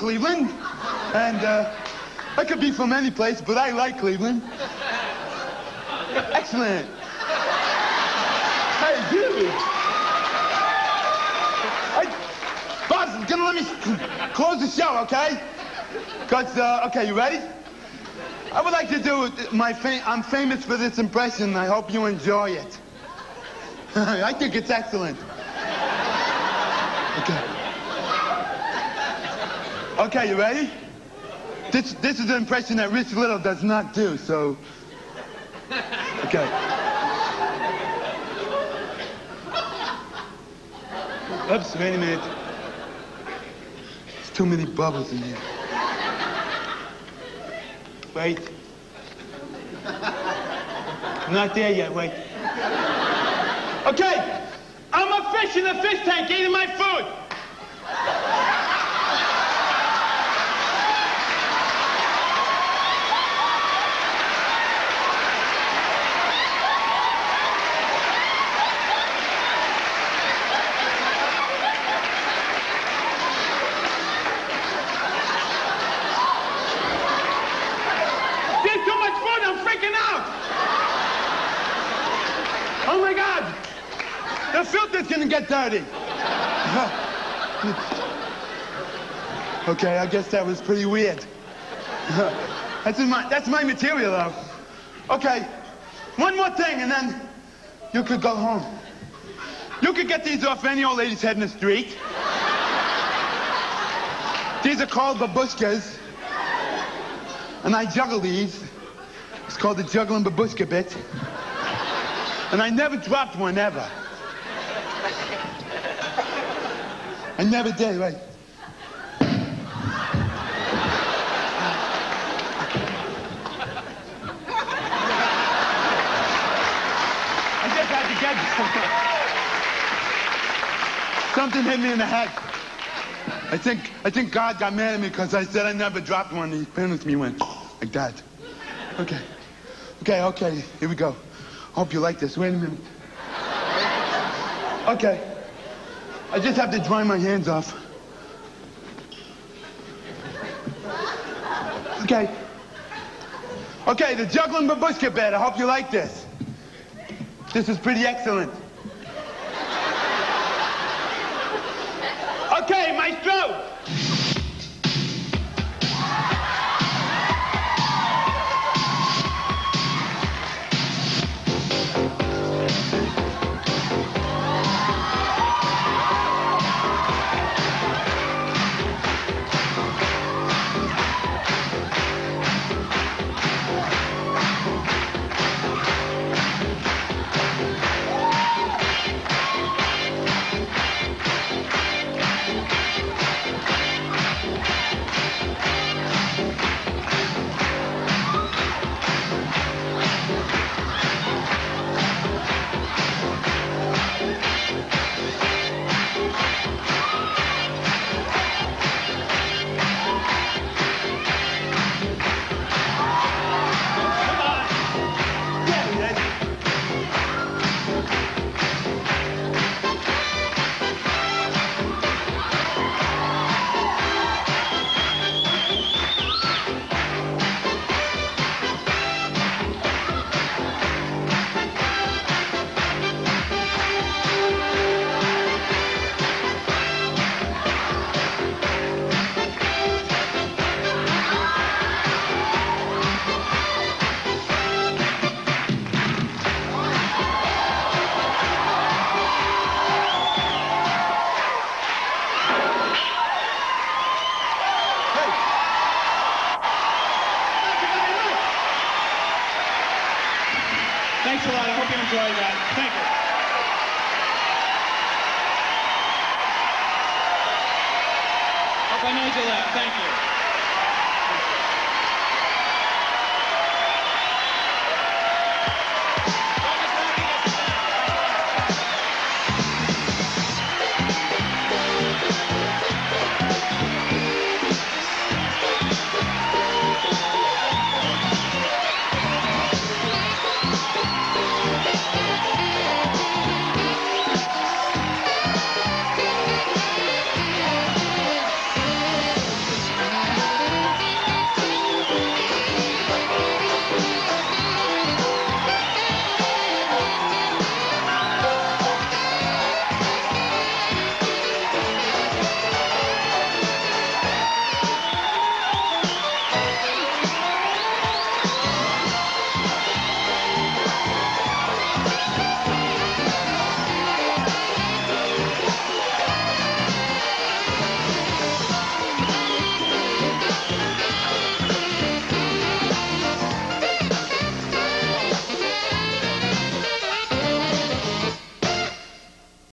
Cleveland, and uh, I could be from any place, but I like Cleveland. Excellent. Hey, dude. Hey, boss, gonna let me close the show, okay? Cause, uh, okay, you ready? I would like to do my fam I'm famous for this impression. I hope you enjoy it. I think it's excellent. Okay. Okay, you ready? This this is an impression that Rich Little does not do, so Okay. Oops, wait a minute. There's too many bubbles in here. Wait. Not there yet, wait. Okay! I'm a fish in a fish tank eating my food! There's too much food, I'm freaking out! Oh my God! The filter's gonna get dirty! okay, I guess that was pretty weird. that's, my, that's my material, though. Okay, one more thing, and then you could go home. You could get these off any old lady's head in the street. These are called babushkas. And I juggle these. It's called the juggling babushka bit. And I never dropped one, ever. I never did, right? I just had to get something hit me in the head. I think I think God got mad at me because I said I never dropped one. And He punished me went like that. Okay. Okay, okay, here we go. Hope you like this. Wait a minute. Okay. I just have to dry my hands off. Okay. Okay, the juggling babushka bed. I hope you like this. This is pretty excellent. Okay, maestro. Enjoyed that. Thank you. Hope I made you laugh. Thank you.